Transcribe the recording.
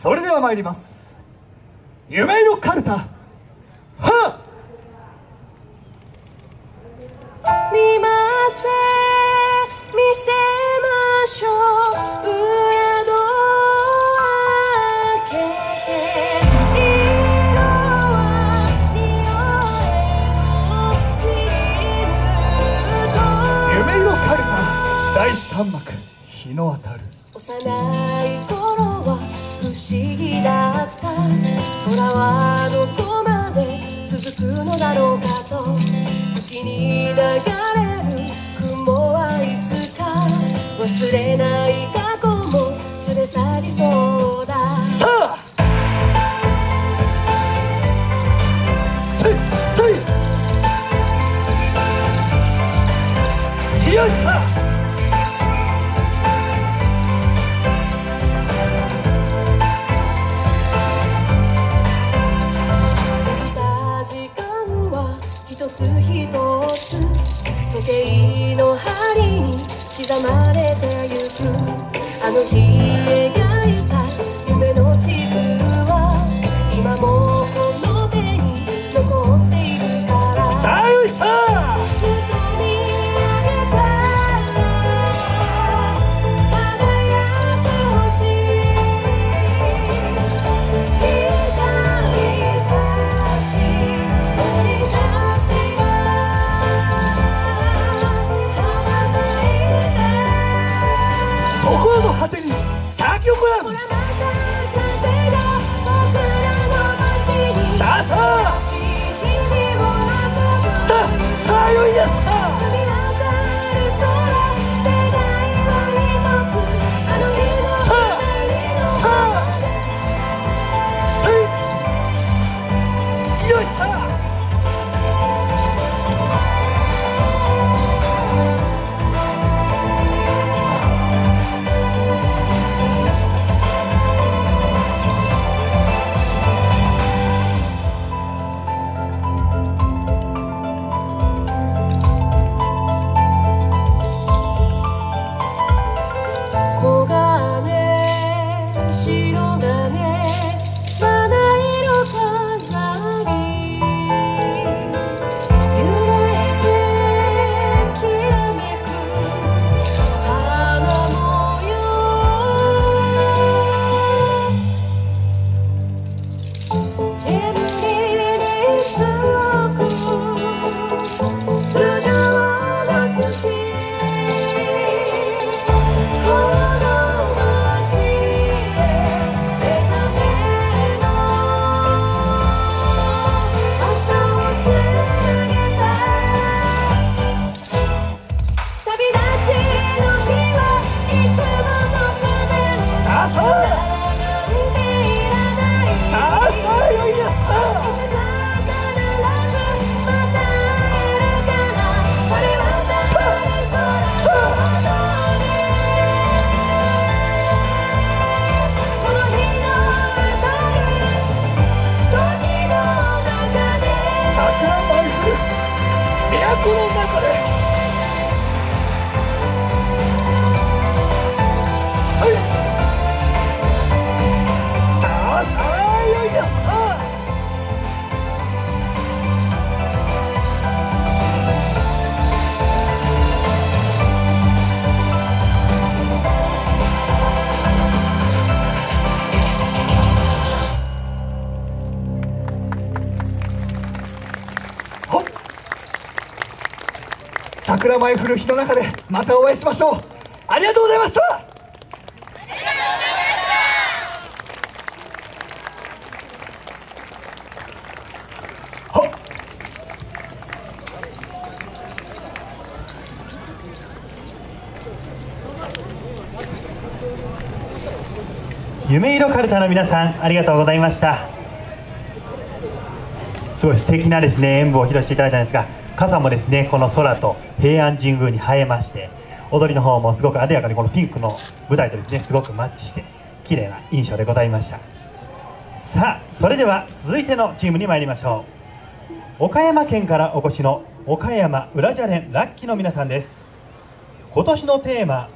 それでは参ります。夢のカルタ。はあ見ませ見せましょう。第3幕。日の当たる。幼い頃思議だった。空はどこまで続くのだろうかと。好きに流れる雲はいつか。忘れない過去も連れ去りそうだ。さあ。せいせい。よいさたまれてゆく。あの日 ¡Vamos! Brasil! 桜舞い降る日の中でまたお会いしましょう。ありがとうございました。夢色カルタの皆さんありがとうございました。すごい素敵なですね演舞を披露していただいたんですが傘もですねこの空と平安神宮に映えまして踊りの方もすごく艶やかにこのピンクの舞台とですねすごくマッチして綺麗な印象でございました。さあそれでは続いてのチームに参りましょう。岡山県からお越しの岡山裏ジャレンラッキーの皆さんです。今年のテーマ